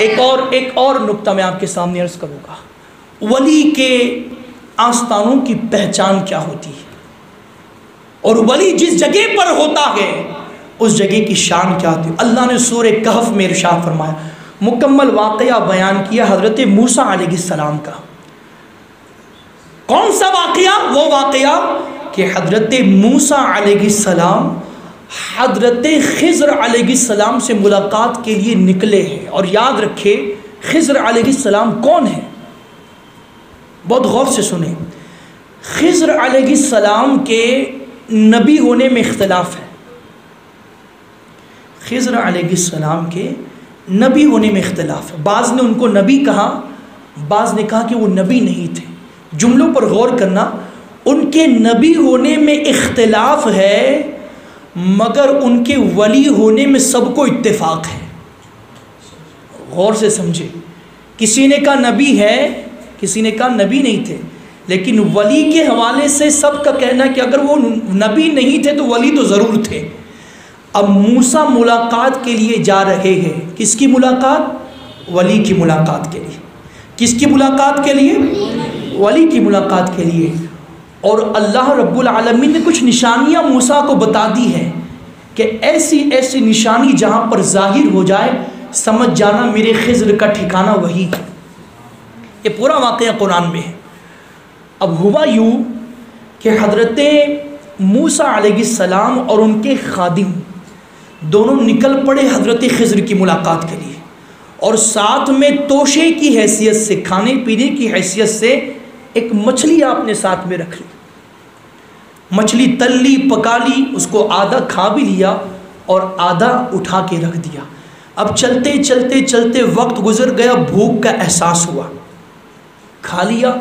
ایک اور ایک اور نقطہ میں آپ کے سامنے عرض کروں گا۔ ولی کے آستانوں کی پہچان کیا ہوتی ہے؟ اور ولی جس جگہ پر ہوتا ہے، اس جگہ کی شان کیا ہوتی ہے؟ اللہ نے سور کہف میں ارشاد فرمایا، مکمل واقعہ بیان کیا حضرت موسیٰ علیہ السلام کا۔ کون سا واقعہ؟ وہ واقعہ کہ حضرت موسیٰ علیہ السلام حضرت خضر علیہ السلام سے ملاقات کے لیے نکلے ہیں۔ اور یاد رکھے، خضر علیہ السلام کون ہے بہت غور سے سنیں۔ خضر علیہ السلام کے نبی ہونے میں اختلاف ہے۔ خضر علیہ السلام کے نبی ہونے میں اختلاف ہے۔ بعض نے ان کو نبی کہا، بعض نے کہا کہ وہ نبی نہیں تھے۔ جملوں پر غور کرنا، ان کے نبی ہونے میں اختلاف ہے مگر ان کے ولی ہونے میں سب کو اتفاق ہے۔ غور سے سمجھے، کسی نے کہا نبی ہے، کسی نے کہا نبی نہیں تھے، لیکن ولی کے حوالے سے سب کا کہنا کہ اگر وہ نبی نہیں تھے تو ولی تو ضرور تھے۔ اب موسا ملاقات کے لیے جا رہے ہیں۔ کس کی ملاقات؟ ولی کی ملاقات کے لیے۔ کس کی ملاقات کے لیے؟ ولی کی ملاقات کے لیے۔ اور اللہ رب العالمین نے کچھ نشانیاں موسیٰ کو بتا دی ہیں کہ ایسی ایسی نشانی جہاں پر ظاہر ہو جائے، سمجھ جانا میرے خضر کا ٹھکانہ وہی ہے۔ یہ پورا واقعہ قرآن میں ہے۔ اب ہوا یوں کہ حضرت موسیٰ علیہ السلام اور ان کے خادم دونوں نکل پڑے حضرت خضر کی ملاقات کے لیے اور ساتھ میں توشے کی حیثیت سے، کھانے پینے کی حیثیت سے ایک مچھلی آپ نے ساتھ میں رکھ لی۔ مچھلی تل لی پکا لی اس کو آدھا کھا بھی لیا اور آدھا اٹھا کے رکھ دیا۔ اب چلتے چلتے چلتے وقت گزر گیا، بھوک کا احساس ہوا۔ کھا لیا۔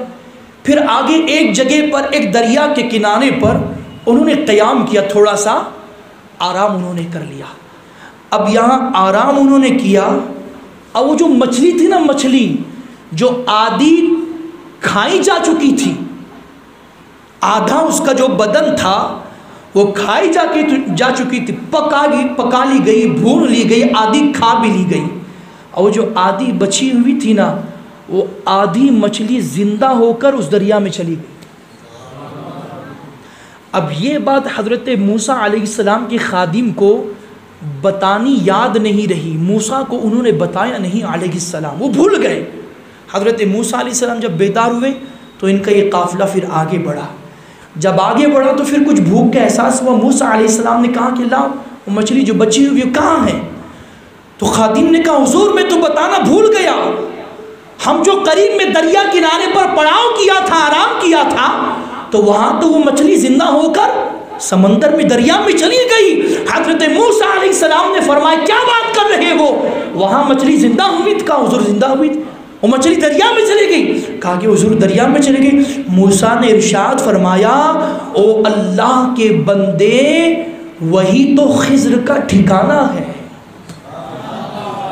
پھر آگے ایک جگہ پر، ایک دریا کے کنارے پر انہوں نے قیام کیا، تھوڑا سا آرام انہوں نے کر لیا۔ اب یہاں آرام انہوں نے کیا۔ اب وہ جو مچھلی تھی نا، مچھلی، جو آدھی کھائی جا چکی تھی۔ آدھا اس کا جو بدن تھا، وہ کھائی جا کے جا چکی تھی، پکا گئی پکا لی گئی، بھون لی گئی، آدھی کھا بھی لی گئی۔ اور وہ جو آدھی بچی ہوئی تھی نا، وہ آدھی مچھلی زندہ ہو کر اس دریا میں چلی گئی۔ اب یہ بات حضرت موسیٰ علیہ السلام کے خادم کو بتانی یاد نہیں رہی۔ موسیٰ کو انہوں نے بتایا نہیں علیہ السلام، وہ بھول گئے۔ حضرت موسیٰ علیہ السلام جب بیدار ہوئے تو ان کا یہ قافلہ پھر آگے بڑھا۔ جب آگے بڑھا تو پھر کچھ بھوک کا احساس ہوا۔ موسیٰ علیہ السلام نے کہا کہ لاؤ وہ مچھلی جو بچی ہوئی وہ کہاں ہے؟ تو خادم نے کہا، حضور میں تو بتانا بھول گیا۔ ہم جو قریب میں دریا کنارے پر پڑاؤ کیا تھا، آرام کیا تھا، تو وہاں تو وہ مچھلی زندہ ہو کر سمندر میں، دریا میں چلی گئی۔ حضرت موسیٰ علیہ السلام نے فرمایا، کیا بات کر رہے ہو؟ وہاں مچھلی زندہ ہوئی تھی، کہا، حضور زندہ ہوئی تھی۔ وہ مچھلی دریا میں چلی گئی۔ کہا کہ حضور دریا میں چلی گئی موسیٰ نے ارشاد فرمایا، او اللہ کے بندے، وہی تو خضر کا ٹھکانہ ہے۔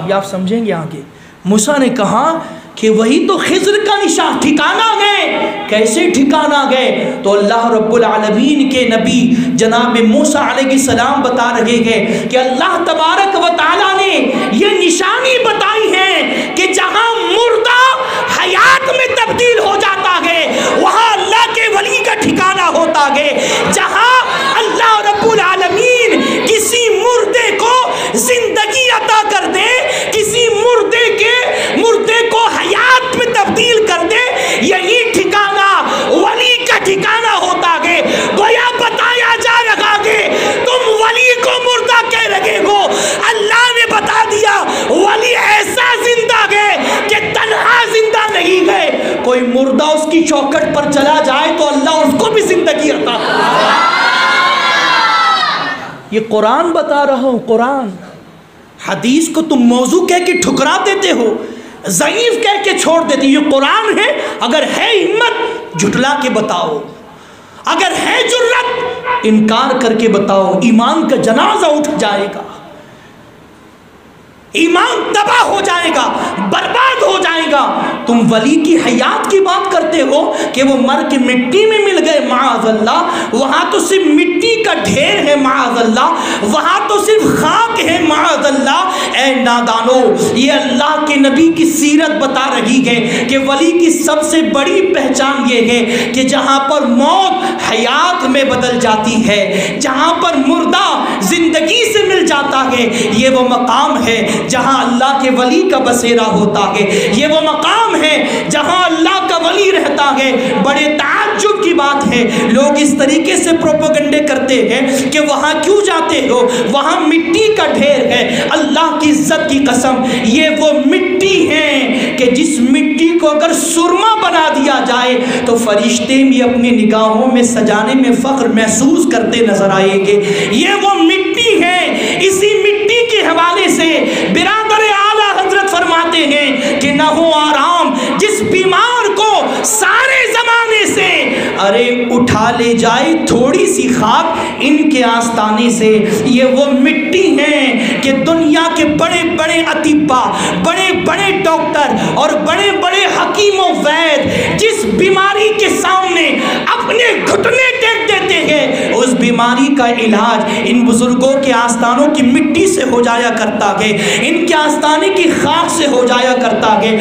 یہ آپ سمجھیں گے آگے۔ موسیٰ نے کہا کہ وہی تو خضر کا نشان، ٹھکانہ گئے۔ کیسے ٹھکانہ گئے؟ تو اللہ رب العالمین کے نبی جناب موسیٰ علیہ السلام بتا رہے گئے کہ اللہ تبارک و تعالیٰ نے یہ اس کی چوکٹ پر چلا جائے تو اللہ اس کو بھی زندگی عطا یہ قرآن بتا رہا ہوں، قرآن۔ حدیث کو تم موضوع کہہ کے ٹھکرا دیتے ہو، ضعیف کہہ کے چھوڑ دیتے یہ قرآن ہے، اگر ہے ہمت، جھٹلا کے بتاؤ۔ اگر ہے جرت انکار کر کے بتاؤ۔ ایمان کا جنازہ اٹھ جائے گا۔ ایمان تباہ ہو جائے گا، برباد ہو جائے گا۔ تم ولی کی حیات کی بات کرتے ہو کہ وہ مر کے مٹی میں مل گئے، معاذ اللہ۔ وہاں تو صرف مٹی کا ڈھیر ہے، معاذ اللہ۔ وہاں تو صرف خاک ہے، معاذ اللہ۔ اے نادانو، یہ اللہ کے نبی کی سیرت بتا رہی ہے کہ ولی کی سب سے بڑی پہچان یہ ہے کہ جہاں پر موت حیات میں بدل جاتی ہے، جہاں پر مردہ زندگی سے مل جاتا ہے، یہ وہ مقام ہے جہاں اللہ کے ولی کا بسیرا ہوتا ہے۔ یہ وہ مقام ہے جہاں اللہ کا ولی رہتا ہے۔ بڑے تعجب کی بات ہے۔ لوگ اس طریقے سے پروپوگنڈے کرتے ہیں کہ وہاں کیوں جاتے ہو؟ وہاں مٹی کا ڈھیر ہے۔ اللہ کی عزت کی قسم، یہ وہ مٹی ہے کہ جس مٹی کو اگر سرما بنا دیا جائے تو فرشتے بھی اپنی نگاہوں میں سجانے میں فخر محسوس کرتے نظر آئیں گے۔ یہ وہ مٹی لے جائے، تھوڑی سی خاک ان کے آستانے سے۔ یہ وہ مٹی ہیں کہ دنیا کے بڑے بڑے اطبا بڑے بڑے ڈاکٹر اور بڑے بڑے حکیم و وید جس بیماری کے سامنے اپنے گھٹنے ٹیک دیتے ہیں، اس بیماری کا علاج ان بزرگوں کے آستانوں کی مٹی سے ہو جایا کرتا ہے، ان کے آستانے کی خاک سے ہو جایا کرتا ہے۔